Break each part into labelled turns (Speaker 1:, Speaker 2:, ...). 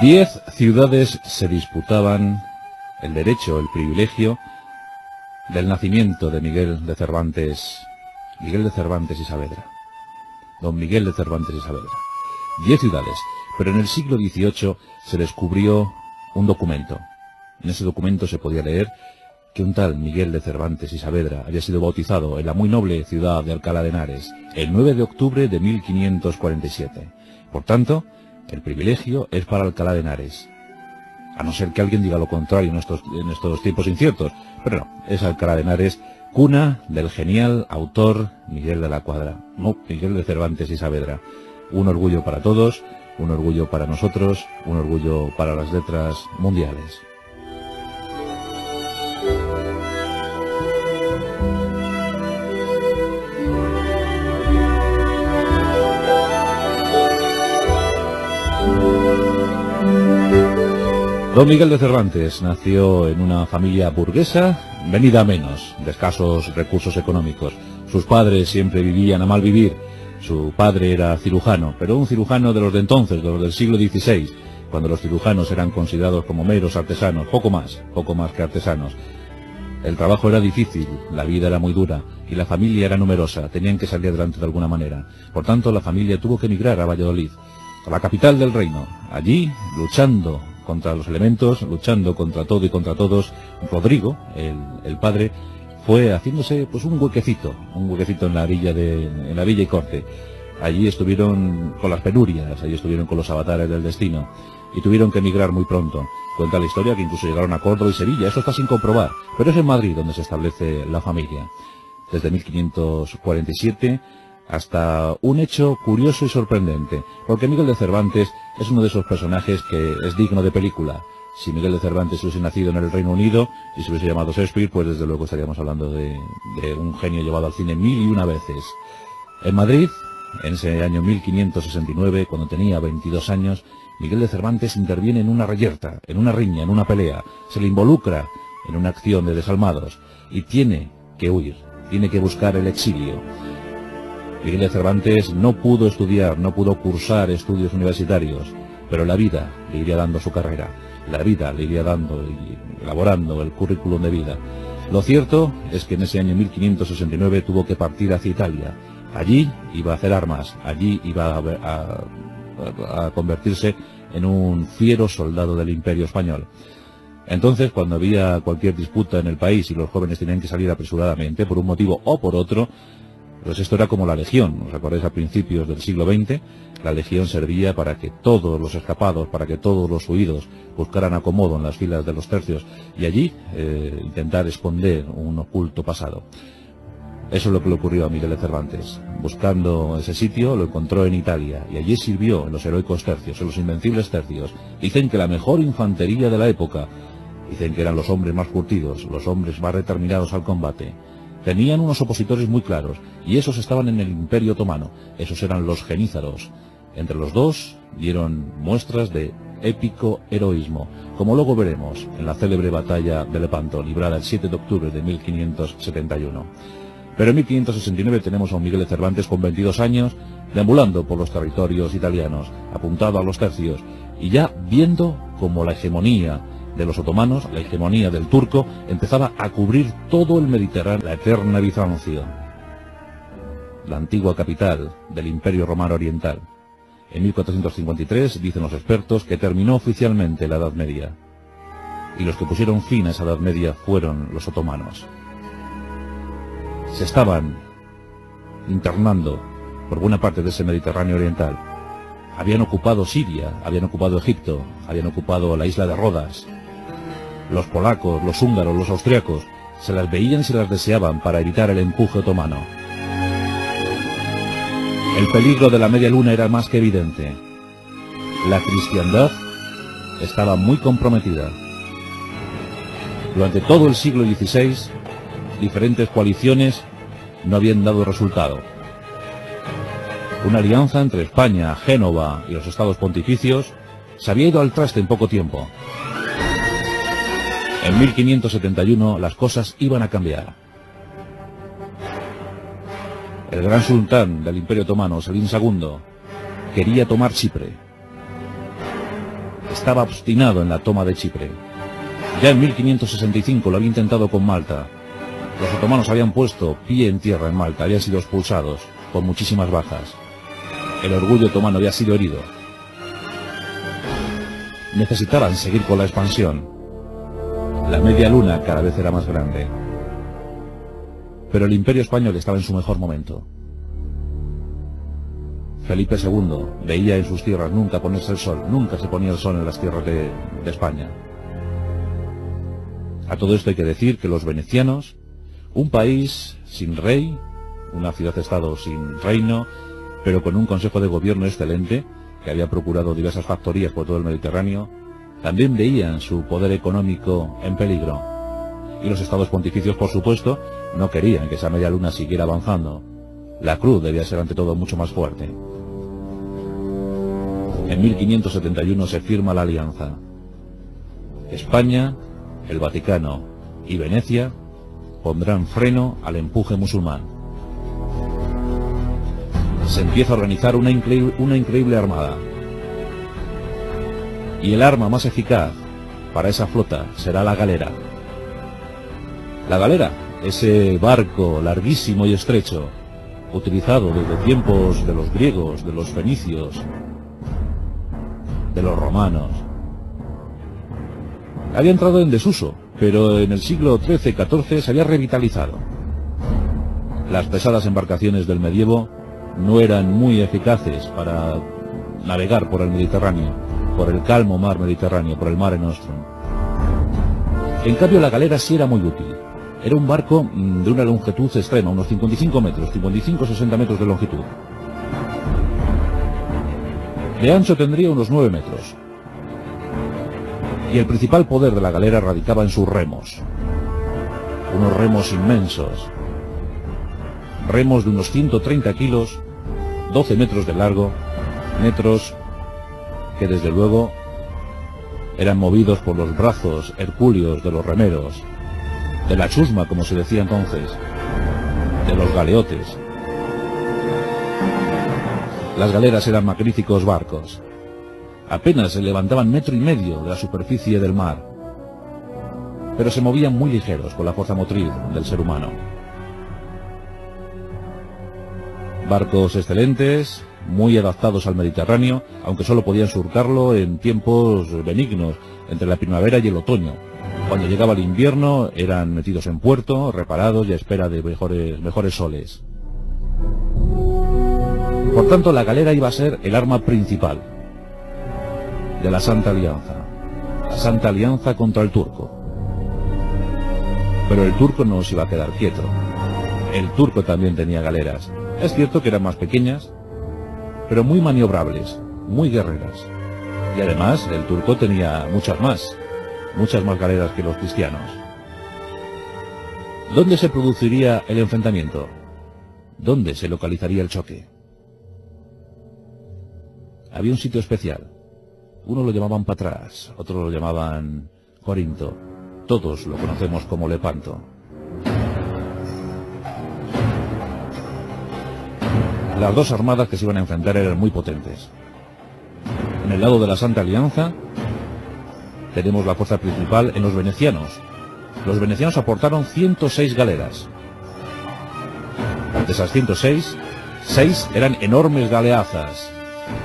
Speaker 1: Diez ciudades se disputaban el derecho, el privilegio del nacimiento de Miguel de Cervantes, Miguel de Cervantes y Saavedra. Don Miguel de Cervantes y Saavedra. Diez ciudades, pero en el siglo XVIII se descubrió un documento. En ese documento se podía leer que un tal Miguel de Cervantes y Saavedra había sido bautizado en la muy noble ciudad de Alcalá de Henares el 9 de octubre de 1547. Por tanto, el privilegio es para Alcalá de Henares. A no ser que alguien diga lo contrario en estos, en estos tiempos inciertos. Pero no, es Alcalá de Henares, cuna del genial autor Miguel de la Cuadra. No, Miguel de Cervantes y Saavedra. Un orgullo para todos, un orgullo para nosotros, un orgullo para las letras mundiales. Don Miguel de Cervantes nació en una familia burguesa, venida menos, de escasos recursos económicos. Sus padres siempre vivían a mal vivir. Su padre era cirujano, pero un cirujano de los de entonces, de los del siglo XVI, cuando los cirujanos eran considerados como meros artesanos, poco más, poco más que artesanos. El trabajo era difícil, la vida era muy dura y la familia era numerosa, tenían que salir adelante de alguna manera. Por tanto, la familia tuvo que emigrar a Valladolid, a la capital del reino. Allí, luchando contra los elementos, luchando contra todo y contra todos, Rodrigo, el, padre, fue haciéndose pues un huequecito, un huequecito en la villa de, en la villa y corte. Allí estuvieron con las penurias, allí estuvieron con los avatares del destino y tuvieron que emigrar muy pronto. Cuenta la historia que incluso llegaron a Córdoba y Sevilla, eso está sin comprobar, pero es en Madrid donde se establece la familia. Desde 1547 hasta un hecho curioso y sorprendente, porque Miguel de Cervantes es uno de esos personajes que es digno de película. Si Miguel de Cervantes hubiese nacido en el Reino Unido y se hubiese llamado Shakespeare, pues desde luego estaríamos hablando de, un genio llevado al cine mil y una veces. En Madrid, en ese año 1569, cuando tenía 22 años, Miguel de Cervantes interviene en una reyerta, en una riña, en una pelea, se le involucra en una acción de desalmados y tiene que huir, tiene que buscar el exilio. Miguel Cervantes no pudo estudiar, no pudo cursar estudios universitarios, pero la vida le iría dando su carrera, la vida le iría dando y elaborando el currículum de vida. Lo cierto es que en ese año 1569 tuvo que partir hacia Italia. Allí iba a hacer armas, allí iba a, a convertirse en un fiero soldado del imperio español. Entonces, cuando había cualquier disputa en el país y los jóvenes tenían que salir apresuradamente por un motivo o por otro, pues esto era como la Legión, ¿os acordáis a principios del siglo XX? La Legión servía para que todos los escapados, para que todos los huidos buscaran acomodo en las filas de los tercios y allí eh, intentar esconder un oculto pasado. Eso es lo que le ocurrió a Miguel de Cervantes. Buscando ese sitio, lo encontró en Italia y allí sirvió en los heroicos tercios, en los invencibles tercios. Dicen que la mejor infantería de la época. Dicen que eran los hombres más curtidos, los hombres más determinados al combate. Tenían unos opositores muy claros, y esos estaban en el Imperio Otomano, esos eran los genízaros. Entre los dos dieron muestras de épico heroísmo, como luego veremos en la célebre batalla de Lepanto, librada el 7 de octubre de 1571. Pero en 1569 tenemos a un Miguel de Cervantes con 22 años, deambulando por los territorios italianos, apuntado a los tercios, y ya viendo como la hegemonía de los otomanos, la hegemonía del turco, empezaba a cubrir todo el Mediterráneo, la eterna Bizancia, la antigua capital del Imperio Romano Oriental. En 1453 dicen los expertos que terminó oficialmente la Edad Media. Y los que pusieron fin a esa Edad Media fueron los otomanos. Se estaban internando por buena parte de ese Mediterráneo Oriental. Habían ocupado Siria, habían ocupado Egipto, habían ocupado la isla de Rodas, los polacos, los húngaros, los austriacos, se las veían y se las deseaban para evitar el empuje otomano. El peligro de la media luna era más que evidente. La cristiandad estaba muy comprometida. Durante todo el siglo XVI, diferentes coaliciones no habían dado resultado. Una alianza entre España, Génova y los estados pontificios se había ido al traste en poco tiempo. En 1571 las cosas iban a cambiar. El gran sultán del Imperio Otomano, Selim II, quería tomar Chipre. estaba obstinado en la toma de Chipre. Ya en 1565 lo había intentado con Malta. Los otomanos habían puesto pie en tierra en Malta, habían sido expulsados, con muchísimas bajas. El orgullo otomano había sido herido. Necesitaban seguir con la expansión. La media luna cada vez era más grande. Pero el imperio español estaba en su mejor momento. Felipe II veía en sus tierras nunca ponerse el sol, nunca se ponía el sol en las tierras de, de España. A todo esto hay que decir que los venecianos, un país sin rey, una ciudad-estado sin reino, pero con un consejo de gobierno excelente, que había procurado diversas factorías por todo el Mediterráneo, también veían su poder económico en peligro. Y los estados pontificios, por supuesto, no querían que esa media luna siguiera avanzando. La cruz debía ser ante todo mucho más fuerte. En 1571 se firma la alianza. España, el Vaticano y Venecia pondrán freno al empuje musulmán. Se empieza a organizar una increíble, una increíble armada. Y el arma más eficaz para esa flota será la galera. La galera, ese barco larguísimo y estrecho, utilizado desde tiempos de los griegos, de los fenicios, de los romanos. Había entrado en desuso, pero en el siglo XIII-XIV se había revitalizado. Las pesadas embarcaciones del medievo no eran muy eficaces para navegar por el Mediterráneo, por el calmo mar Mediterráneo, por el Mare Nostrum. En cambio la galera sí era muy útil. Era un barco mm, de una longitud extrema, unos 55 metros, 55-60 metros de longitud. De ancho tendría unos 9 metros. Y el principal poder de la galera radicaba en sus remos. Unos remos inmensos. Remos de unos 130 kilos, 12 metros de largo, metros que desde luego eran movidos por los brazos hercúleos de los remeros, de la chusma, como se decía entonces, de los galeotes. Las galeras eran magníficos barcos. Apenas se levantaban metro y medio de la superficie del mar, pero se movían muy ligeros con la fuerza motriz del ser humano. Barcos excelentes, muy adaptados al Mediterráneo, aunque solo podían surcarlo en tiempos benignos, entre la primavera y el otoño. Cuando llegaba el invierno eran metidos en puerto, reparados y a espera de mejores, mejores soles. Por tanto, la galera iba a ser el arma principal de la Santa Alianza. La Santa Alianza contra el turco. Pero el turco no se iba a quedar quieto. El turco también tenía galeras. Es cierto que eran más pequeñas, pero muy maniobrables, muy guerreras. Y además el turco tenía muchas más, muchas más galeras que los cristianos. ¿Dónde se produciría el enfrentamiento? ¿Dónde se localizaría el choque? Había un sitio especial. Uno lo llamaban Patras, otro lo llamaban Corinto. Todos lo conocemos como Lepanto. Las dos armadas que se iban a enfrentar eran muy potentes. En el lado de la Santa Alianza tenemos la fuerza principal en los venecianos. Los venecianos aportaron 106 galeras. De esas 106, 6 eran enormes galeazas,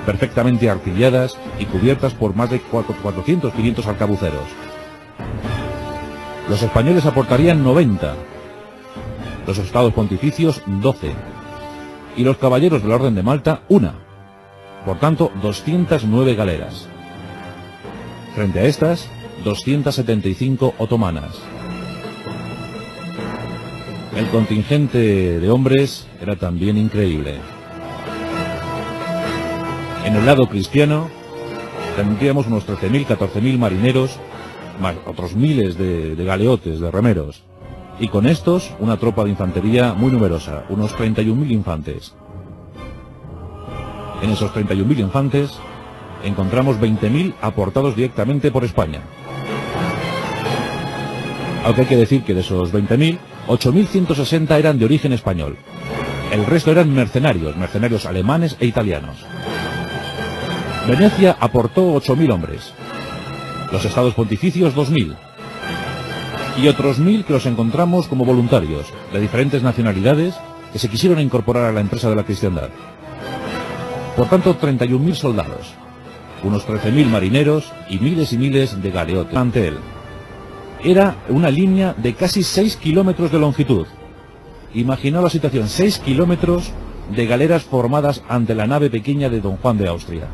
Speaker 1: perfectamente artilladas y cubiertas por más de 400, 500 arcabuceros. Los españoles aportarían 90, los estados pontificios 12 y los caballeros de la Orden de Malta una. Por tanto, 209 galeras. Frente a estas, 275 otomanas. El contingente de hombres era también increíble. En el lado cristiano tendríamos unos 13.000, 14.000 marineros, más otros miles de, de galeotes, de remeros. Y con estos, una tropa de infantería muy numerosa, unos 31.000 infantes. En esos 31.000 infantes encontramos 20.000 aportados directamente por España. Aunque hay que decir que de esos 20.000, 8.160 eran de origen español. El resto eran mercenarios, mercenarios alemanes e italianos. Venecia aportó 8.000 hombres. Los estados pontificios 2.000. Y otros 1.000 que los encontramos como voluntarios, de diferentes nacionalidades, que se quisieron incorporar a la empresa de la cristiandad. Por tanto, 31.000 soldados, unos 13.000 marineros y miles y miles de galeotes ante él. Era una línea de casi 6 kilómetros de longitud. Imaginó la situación, 6 kilómetros de galeras formadas ante la nave pequeña de Don Juan de Austria.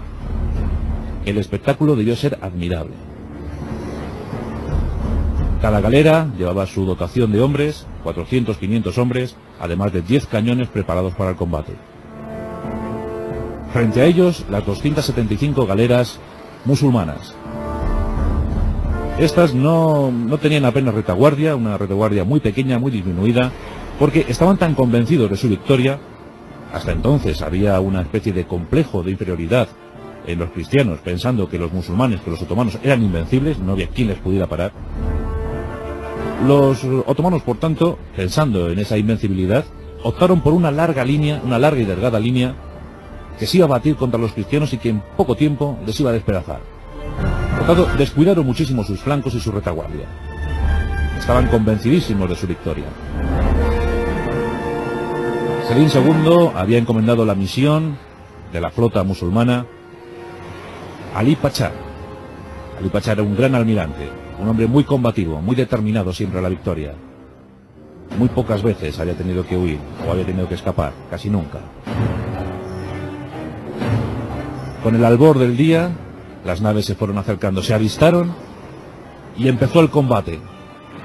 Speaker 1: El espectáculo debió ser admirable. Cada galera llevaba su dotación de hombres, 400-500 hombres, además de 10 cañones preparados para el combate. Frente a ellos, las 275 galeras musulmanas. Estas no, no tenían apenas retaguardia, una retaguardia muy pequeña, muy disminuida, porque estaban tan convencidos de su victoria, hasta entonces había una especie de complejo de inferioridad en los cristianos, pensando que los musulmanes, que los otomanos eran invencibles, no había quien les pudiera parar. Los otomanos, por tanto, pensando en esa invencibilidad, optaron por una larga línea, una larga y delgada línea, que se iba a batir contra los cristianos y que en poco tiempo les iba a despedazar. Por tanto, descuidaron muchísimo sus flancos y su retaguardia. Estaban convencidísimos de su victoria. Selim II había encomendado la misión de la flota musulmana a Ali Pachá. Ali Pachá era un gran almirante, un hombre muy combativo, muy determinado siempre a la victoria. Muy pocas veces había tenido que huir o había tenido que escapar, casi nunca. Con el albor del día, las naves se fueron acercando, se avistaron y empezó el combate.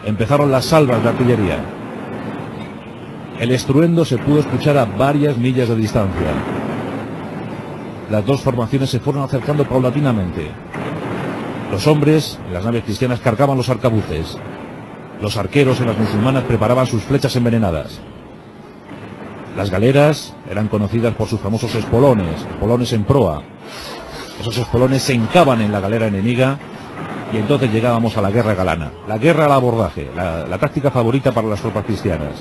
Speaker 1: Empezaron las salvas de artillería. El estruendo se pudo escuchar a varias millas de distancia. Las dos formaciones se fueron acercando paulatinamente. Los hombres en las naves cristianas cargaban los arcabuces. Los arqueros en las musulmanas preparaban sus flechas envenenadas. Las galeras eran conocidas por sus famosos espolones, espolones en proa. Esos espolones se hincaban en la galera enemiga y entonces llegábamos a la guerra galana. La guerra al abordaje, la, la táctica favorita para las tropas cristianas.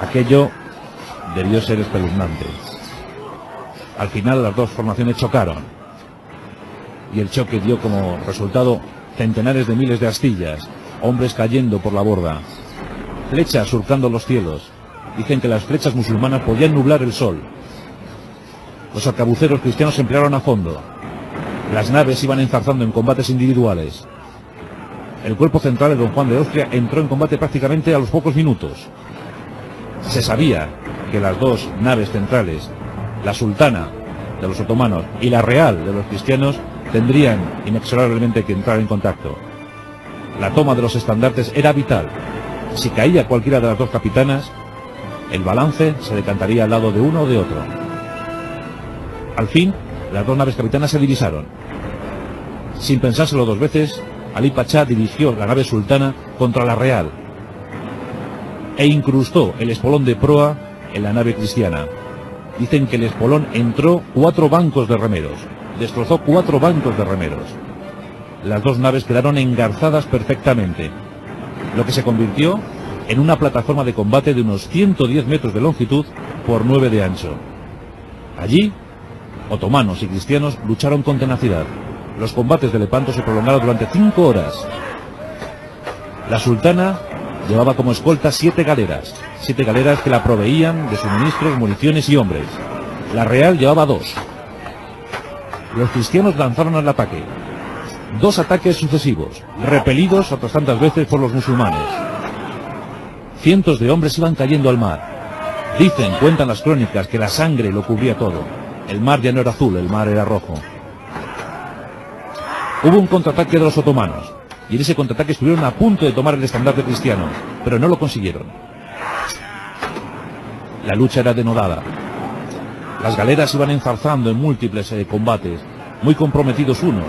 Speaker 1: Aquello debió ser espeluznante. Al final las dos formaciones chocaron y el choque dio como resultado centenares de miles de astillas, hombres cayendo por la borda, flechas surcando los cielos. Dicen que las flechas musulmanas podían nublar el sol. Los arcabuceros cristianos se emplearon a fondo. Las naves iban enzarzando en combates individuales. El cuerpo central de Don Juan de Austria entró en combate prácticamente a los pocos minutos. Se sabía que las dos naves centrales, la sultana de los otomanos y la real de los cristianos, tendrían inexorablemente que entrar en contacto. La toma de los estandartes era vital. Si caía cualquiera de las dos capitanas, el balance se decantaría al lado de uno o de otro. Al fin, las dos naves capitanas se divisaron. Sin pensárselo dos veces, Ali Pachá dirigió la nave sultana contra la real e incrustó el espolón de proa en la nave cristiana. Dicen que el espolón entró cuatro bancos de remeros, destrozó cuatro bancos de remeros. Las dos naves quedaron engarzadas perfectamente, lo que se convirtió en una plataforma de combate de unos 110 metros de longitud por 9 de ancho. Allí, otomanos y cristianos lucharon con tenacidad. Los combates de Lepanto se prolongaron durante cinco horas. La sultana llevaba como escolta siete galeras, siete galeras que la proveían de suministros, municiones y hombres. La real llevaba dos. Los cristianos lanzaron al ataque. Dos ataques sucesivos, repelidos otras tantas veces por los musulmanes. Cientos de hombres iban cayendo al mar. Dicen, cuentan las crónicas, que la sangre lo cubría todo. El mar ya no era azul, el mar era rojo. Hubo un contraataque de los otomanos, y en ese contraataque estuvieron a punto de tomar el estandarte cristiano, pero no lo consiguieron. La lucha era denodada. Las galeras iban enzarzando en múltiples eh, combates, muy comprometidos unos,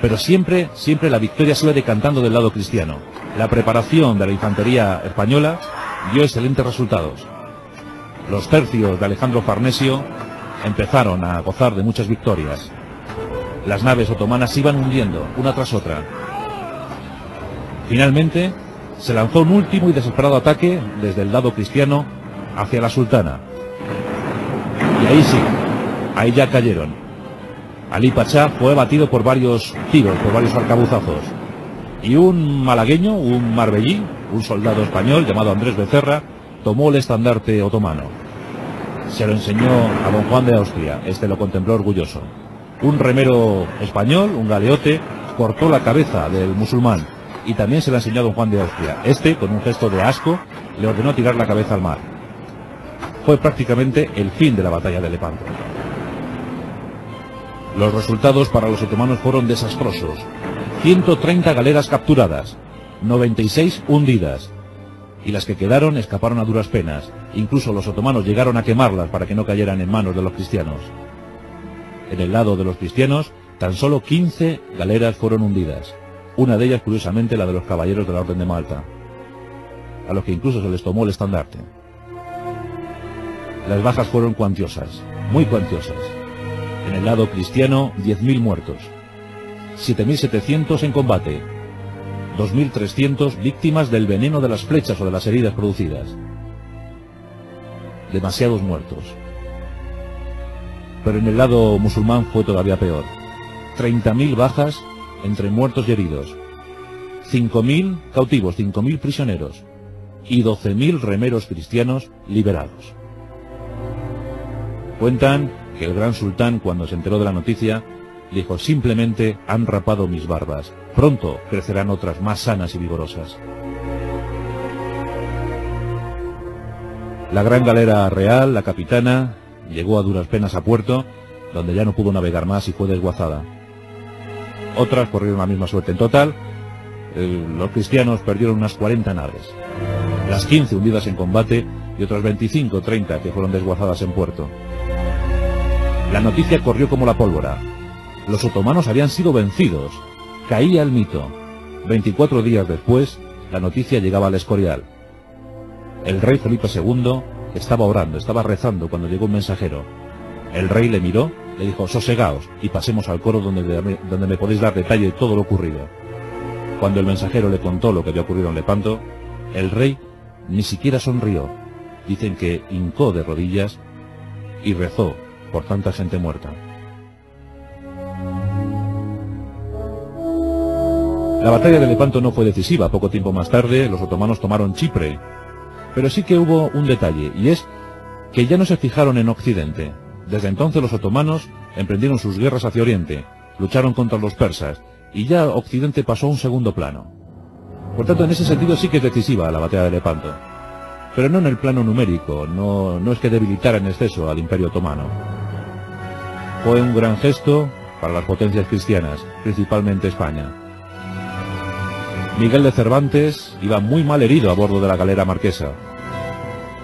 Speaker 1: pero siempre, siempre la victoria se iba decantando del lado cristiano. La preparación de la infantería española dio excelentes resultados. Los tercios de Alejandro Farnesio empezaron a gozar de muchas victorias. Las naves otomanas se iban hundiendo, una tras otra. Finalmente, se lanzó un último y desesperado ataque desde el lado cristiano hacia la sultana. Y ahí sí, ahí ya cayeron. Ali Pachá fue abatido por varios tiros, por varios arcabuzazos. Y un malagueño, un marbellí, un soldado español llamado Andrés Becerra, tomó el estandarte otomano. Se lo enseñó a don Juan de Austria, este lo contempló orgulloso. Un remero español, un galeote, cortó la cabeza del musulmán y también se la enseñó a don Juan de Austria. Este, con un gesto de asco, le ordenó tirar la cabeza al mar. Fue prácticamente el fin de la batalla de Lepanto. Los resultados para los otomanos fueron desastrosos. 130 galeras capturadas, 96 hundidas, y las que quedaron escaparon a duras penas. Incluso los otomanos llegaron a quemarlas para que no cayeran en manos de los cristianos. En el lado de los cristianos, tan solo 15 galeras fueron hundidas. Una de ellas, curiosamente, la de los caballeros de la Orden de Malta, a los que incluso se les tomó el estandarte. Las bajas fueron cuantiosas, muy cuantiosas. En el lado cristiano, 10.000 muertos, 7.700 en combate, 2.300 víctimas del veneno de las flechas o de las heridas producidas. Demasiados muertos. Pero en el lado musulmán fue todavía peor. 30.000 bajas entre muertos y heridos. 5.000 cautivos, 5.000 prisioneros y 12.000 remeros cristianos liberados. Cuentan que el gran sultán, cuando se enteró de la noticia, dijo simplemente han rapado mis barbas. Pronto crecerán otras más sanas y vigorosas. La gran galera real, la capitana, llegó a duras penas a puerto, donde ya no pudo navegar más y fue desguazada. Otras corrieron la misma suerte. En total, los cristianos perdieron unas 40 naves, las 15 hundidas en combate y otras 25 o 30 que fueron desguazadas en puerto. La noticia corrió como la pólvora. Los otomanos habían sido vencidos. Caía el mito. 24 días después, la noticia llegaba al Escorial. El rey Felipe II estaba orando, estaba rezando cuando llegó un mensajero. El rey le miró, le dijo, sosegaos y pasemos al coro donde, donde me podéis dar detalle de todo lo ocurrido. Cuando el mensajero le contó lo que había ocurrido en Lepanto, el rey ni siquiera sonrió. Dicen que hincó de rodillas y rezó por tanta gente muerta. La batalla de Lepanto no fue decisiva. Poco tiempo más tarde, los otomanos tomaron Chipre. Pero sí que hubo un detalle, y es que ya no se fijaron en Occidente. Desde entonces los otomanos emprendieron sus guerras hacia Oriente, lucharon contra los persas, y ya Occidente pasó a un segundo plano. Por tanto, en ese sentido sí que es decisiva la batalla de Lepanto. Pero no en el plano numérico, no, no es que debilitara en exceso al imperio otomano. Fue un gran gesto para las potencias cristianas, principalmente España. Miguel de Cervantes iba muy mal herido a bordo de la galera marquesa.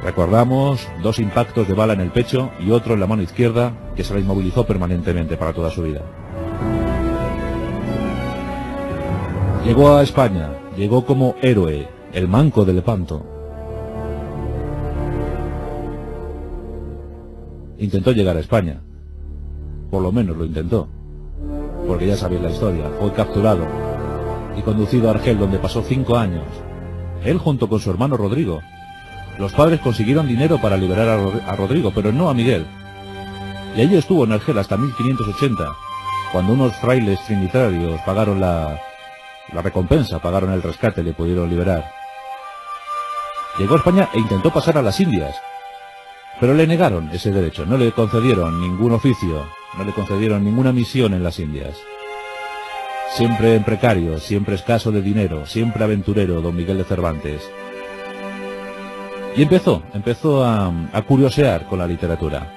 Speaker 1: Recordamos dos impactos de bala en el pecho y otro en la mano izquierda que se la inmovilizó permanentemente para toda su vida. Llegó a España, llegó como héroe, el manco de Lepanto. Intentó llegar a España, por lo menos lo intentó, porque ya sabéis la historia, fue capturado y conducido a Argel donde pasó cinco años. Él junto con su hermano Rodrigo. Los padres consiguieron dinero para liberar a, Rodrigo, pero no a Miguel. Y allí estuvo en Argel hasta 1580, cuando unos frailes trinitarios pagaron la, la recompensa, pagaron el rescate, le pudieron liberar. Llegó a España e intentó pasar a las Indias, pero le negaron ese derecho, no le concedieron ningún oficio, no le concedieron ninguna misión en las Indias. Siempre en precario, siempre escaso de dinero, siempre aventurero, don Miguel de Cervantes. Y empezó, empezó a, a curiosear con la literatura.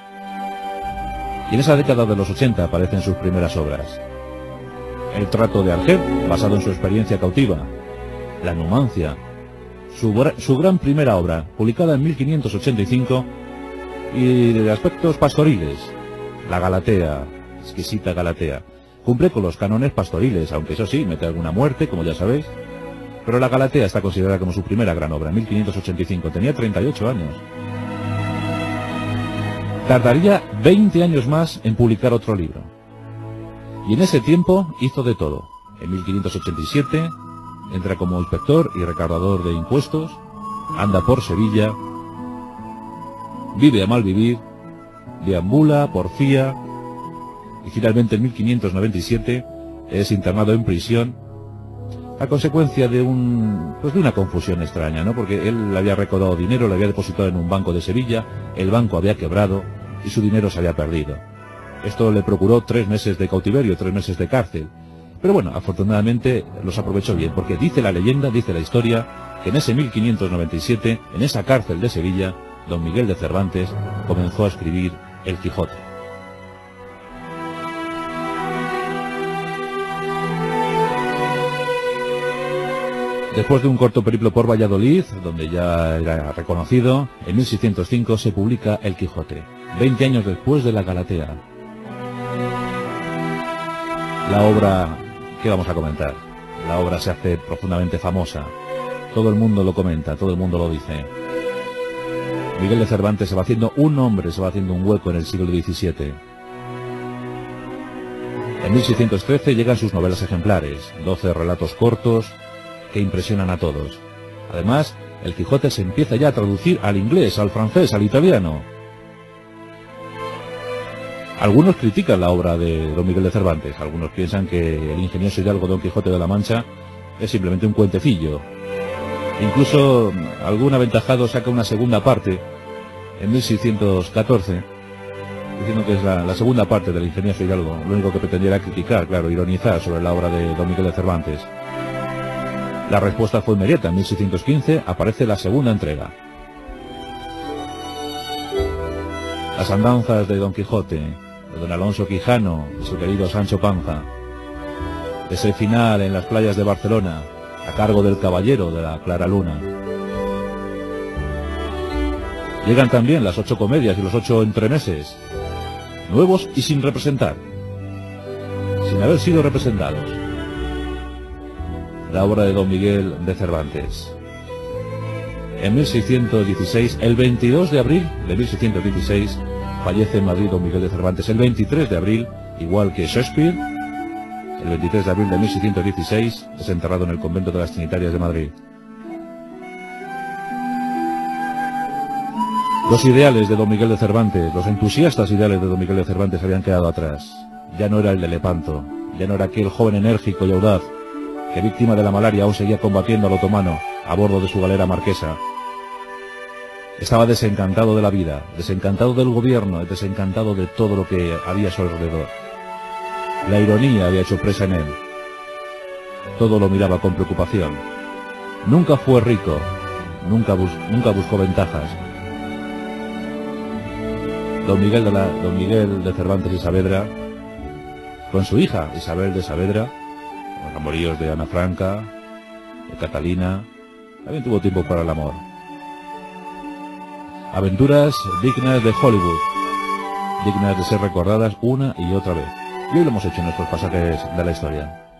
Speaker 1: Y en esa década de los 80 aparecen sus primeras obras. El trato de Argel, basado en su experiencia cautiva. La Numancia. Su, su gran primera obra, publicada en 1585, y de aspectos pastoriles. La Galatea, exquisita Galatea. Cumple con los cánones pastoriles, aunque eso sí, mete alguna muerte, como ya sabéis. Pero la Galatea está considerada como su primera gran obra, en 1585. Tenía 38 años. Tardaría 20 años más en publicar otro libro. Y en ese tiempo hizo de todo. En 1587 entra como inspector y recaudador de impuestos, anda por Sevilla, vive a mal vivir, deambula, porfía, y finalmente en 1597 es internado en prisión a consecuencia de un pues de una confusión extraña, ¿no? Porque él había recaudado dinero, lo había depositado en un banco de Sevilla, el banco había quebrado y su dinero se había perdido. Esto le procuró tres meses de cautiverio, tres meses de cárcel. Pero bueno, afortunadamente los aprovechó bien, porque dice la leyenda, dice la historia, que en ese 1597, en esa cárcel de Sevilla, don Miguel de Cervantes comenzó a escribir El Quijote. Después de un corto periplo por Valladolid, donde ya era reconocido, en 1605 se publica El Quijote, 20 años después de la Galatea. La obra, ¿qué vamos a comentar? La obra se hace profundamente famosa. Todo el mundo lo comenta, todo el mundo lo dice. Miguel de Cervantes se va haciendo un nombre, se va haciendo un hueco en el siglo XVII. En 1613 llegan sus novelas ejemplares, 12 relatos cortos, que impresionan a todos. Además, el Quijote se empieza ya a traducir al inglés, al francés, al italiano. Algunos critican la obra de Don Miguel de Cervantes, algunos piensan que el ingenioso hidalgo Don Quijote de la Mancha es simplemente un cuentecillo. Incluso algún aventajado saca una segunda parte en 1614, diciendo que es la, segunda parte del ingenioso hidalgo. Lo único que pretendía era criticar, claro, ironizar sobre la obra de Don Miguel de Cervantes. La respuesta fue inmediata. En 1615 aparece la segunda entrega. Las andanzas de Don Quijote, de Don Alonso Quijano y su querido Sancho Panza. Ese final en las playas de Barcelona, a cargo del caballero de la Clara Luna. Llegan también las ocho comedias y los ocho entremeses, nuevos y sin representar, sin haber sido representados la obra de Don Miguel de Cervantes. En 1616, el 22 de abril de 1616, fallece en Madrid Don Miguel de Cervantes. El 23 de abril, igual que Shakespeare, el 23 de abril de 1616, es enterrado en el convento de las Trinitarias de Madrid. Los ideales de Don Miguel de Cervantes, los entusiastas ideales de Don Miguel de Cervantes habían quedado atrás. Ya no era el de Lepanto, ya no era aquel joven enérgico y audaz que víctima de la malaria aún seguía combatiendo al otomano a bordo de su galera marquesa. Estaba desencantado de la vida, desencantado del gobierno, desencantado de todo lo que había a su alrededor. La ironía había hecho presa en él. Todo lo miraba con preocupación. Nunca fue rico, nunca, nunca buscó ventajas. Don Miguel, de la, don Miguel de Cervantes y Saavedra, con su hija Isabel de Saavedra, los amoríos de Ana Franca, de Catalina, también tuvo tiempo para el amor. Aventuras dignas de Hollywood, dignas de ser recordadas una y otra vez. Y hoy lo hemos hecho en nuestros pasajes de la historia.